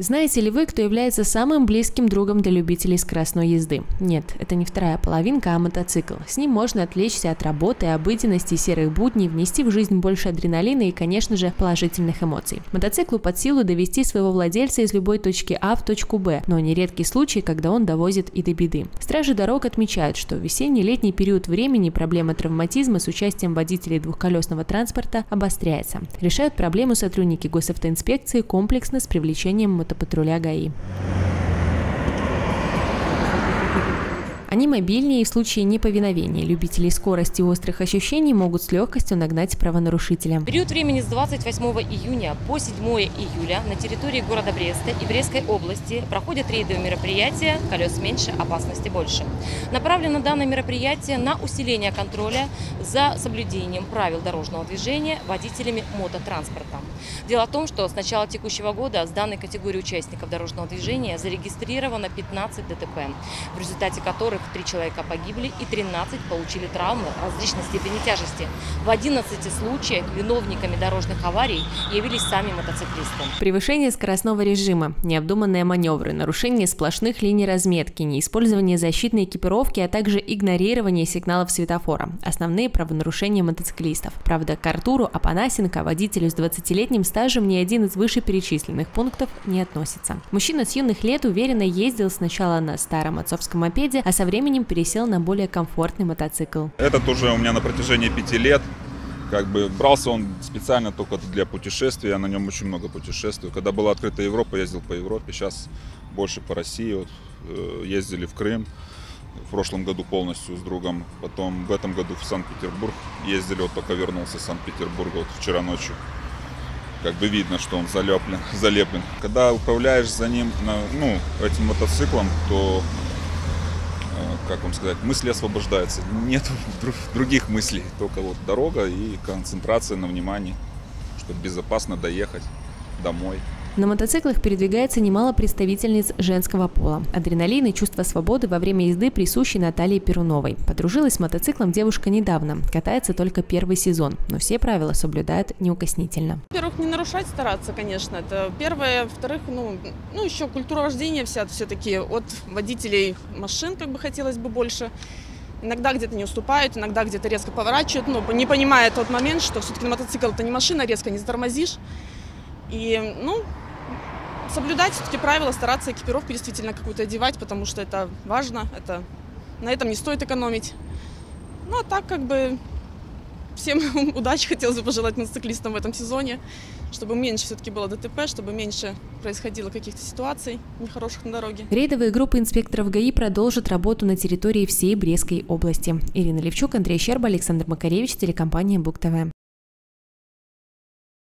Знаете ли вы, кто является самым близким другом для любителей скоростной езды? Нет, это не вторая половинка, а мотоцикл. С ним можно отвлечься от работы, обыденности, серых будней, внести в жизнь больше адреналина и, конечно же, положительных эмоций. Мотоциклу под силу довести своего владельца из любой точки А в точку Б, но нередкий случай, когда он довозит и до беды. Стражи дорог отмечают, что в весенний-летний период времени проблема травматизма с участием водителей двухколесного транспорта обостряется. Решают проблему сотрудники госавтоинспекции комплексно с привлечением автопатруля ГАИ. Они мобильнее и в случае неповиновения любителей скорости и острых ощущений могут с легкостью нагнать правонарушителя. Период времени с 28 июня по 7 июля на территории города Бреста и Брестской области проходят рейдовые мероприятия «Колес меньше, опасности больше». Направлено данное мероприятие на усиление контроля за соблюдением правил дорожного движения водителями мототранспорта. Дело в том, что с начала текущего года с данной категории участников дорожного движения зарегистрировано 15 ДТП, в результате которых которых 3 человека погибли и 13 получили травмы различной степени тяжести. В 11 случаях виновниками дорожных аварий явились сами мотоциклисты. Превышение скоростного режима, необдуманные маневры, нарушение сплошных линий разметки, неиспользование защитной экипировки, а также игнорирование сигналов светофора – основные правонарушения мотоциклистов. Правда, к Артуру Апанасенко, водителю с 20-летним стажем, ни один из вышеперечисленных пунктов не относится. Мужчина с юных лет уверенно ездил сначала на старом отцовском мопеде, а со временем пересел на более комфортный мотоцикл. Этот уже у меня на протяжении пяти лет. Как бы брался он специально только для путешествий, я на нем очень много путешествую. Когда была открыта Европа, ездил по Европе, сейчас больше по России. Вот, э, ездили в Крым, в прошлом году полностью с другом. Потом в этом году в Санкт-Петербург ездили, вот пока вернулся из Санкт-Петербурга, вот вчера ночью. Как бы видно, что он залеплен, залеплен. Когда управляешь за ним, ну, этим мотоциклом, то как вам сказать, мысли освобождаются. Нет других мыслей, только вот дорога и концентрация на внимании, чтобы безопасно доехать домой. На мотоциклах передвигается немало представительниц женского пола. Адреналин и чувство свободы во время езды присущи Наталье Перуновой. Подружилась с мотоциклом девушка недавно, катается только первый сезон, но все правила соблюдает неукоснительно. Во-первых, не нарушать стараться, конечно, это первое. Во-вторых, ну, ну еще культура вождения вся все-таки от водителей машин как бы хотелось бы больше. Иногда где-то не уступают, иногда где-то резко поворачивают, но не понимая тот момент, что все-таки на мотоцикл это не машина, резко не затормозишь. И, ну, соблюдать все-таки правила, стараться экипировку действительно какую-то одевать, потому что это важно, это, на этом не стоит экономить. Ну, а так как бы всем удачи хотелось бы пожелать мотоциклистам в этом сезоне, чтобы меньше все-таки было ДТП, чтобы меньше происходило каких-то ситуаций нехороших на дороге. Рейдовые группы инспекторов ГАИ продолжат работу на территории всей Брестской области. Ирина Левчук, Андрей Щерба, Александр Макаревич, телекомпания Бук ТВ.